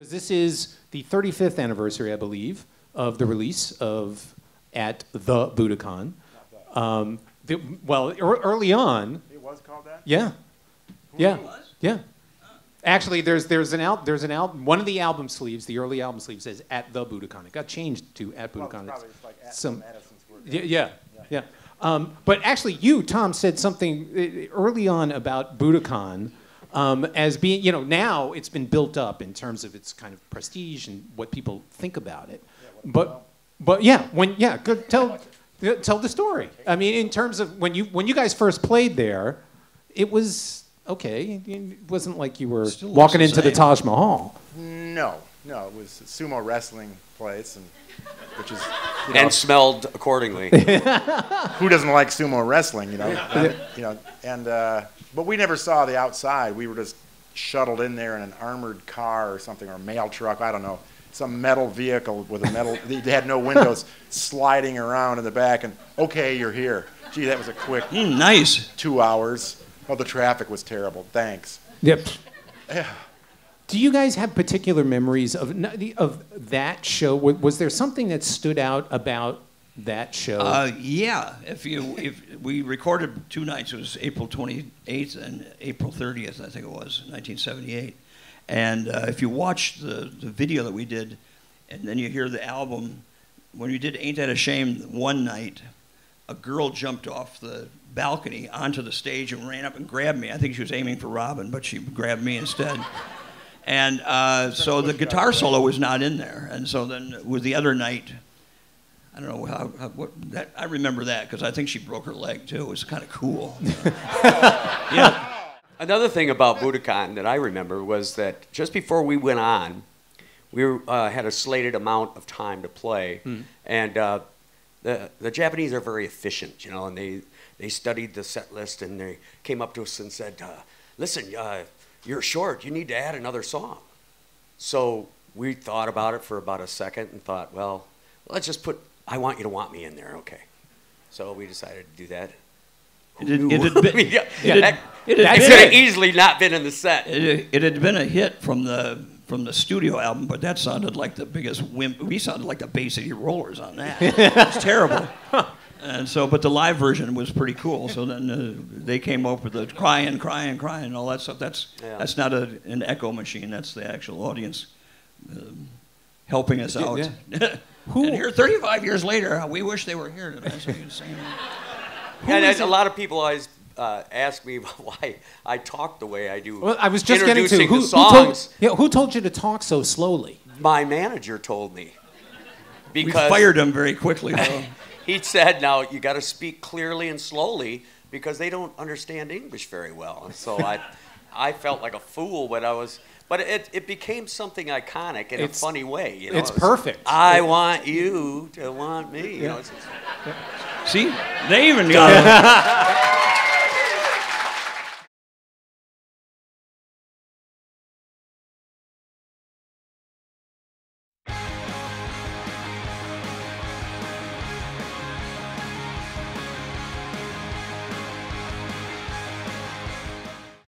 This is the 35th anniversary, I believe, of the release of At the Budokan. Um, the, well, ear- early on, It was called that? yeah, yeah, yeah. Actually, there's there's an al- there's an album. One of the album sleeves, the early album sleeve, says "At the Budokan." It got changed to "At Well, it's Budokan." probably just like at some- Madison's. Yeah, yeah, yeah. Um, but actually, you, Tom, said something uh, early on about Budokan um, as being, you know, now it's been built up in terms of its kind of prestige and what people think about it. But, but yeah, when yeah, good, tell tell the story. I mean, in terms of when you when you guys first played there, it was okay. It wasn't like you were Still walking the into the. Taj Mahal. No, no, it was a sumo wrestling place, and which is you know, and smelled accordingly. who doesn't like sumo wrestling, you know? And, you know, and uh, but we never saw the outside. We were just shuttled in there in an armored car or something, or a mail truck. I don't know, some metal vehicle with a metal. they had no windows, sliding around in the back, and okay, you're here. Gee, that was a quick Mm, nice. two hours. Oh, the traffic was terrible. Thanks. Yep. Do you guys have particular memories of of that show? Was, there something that stood out about that show? Uh, yeah, if you if we recorded two nights, it was April 28th and April 30th, I think it was, 1978. And uh, if you watch the, the video that we did, and then you hear the album, when we did "Ain't That a Shame" one night, a girl jumped off the balcony onto the stage and ran up and grabbed me. I think she was aiming for Robin, but she grabbed me instead. And uh, so the guitar solo was not in there. And so then with the other night, I don't know how, how what that I remember that because I think she broke her leg too. It was kind of cool. yeah. Another thing about Budokan that I remember was that just before we went on, we uh, had a slated amount of time to play, and uh, the the Japanese are very efficient, you know, and they they studied the set list and they came up to us and said, uh, "Listen, uh, you're short. You need to add another song." So we thought about it for about a second and thought, well, let's just put "I Want You to Want Me" in there, okay? So we decided to do that. It had- it had been- yeah, it had- that, it had been- could have easily not been in the set. It, it had been a hit from the from the studio album, but that sounded like the biggest wimp. We sounded like the Bay City Rollers on that. it was terrible. And so, but the live version was pretty cool. So then uh, they came up with the crying, crying, crying, and all that stuff. That's Yeah. that's not a, an echo machine. That's the actual audience um, helping us out. Who- And here, 35 years later, we wish they were here today. So you can sing. And a lot of people always uh, ask me why I talk the way I do. well, I was just getting to who, the who told, yeah, who told you to talk so slowly? My manager told me We fired him very quickly, though. he said, "Now you got to speak clearly and slowly because they don't understand English very well." And so I, I felt like a fool, but I was. But it, it became something iconic in It's- a funny way. You know? it's It was, perfect. I want you to want me. You know, it's, it's, See, they even got it.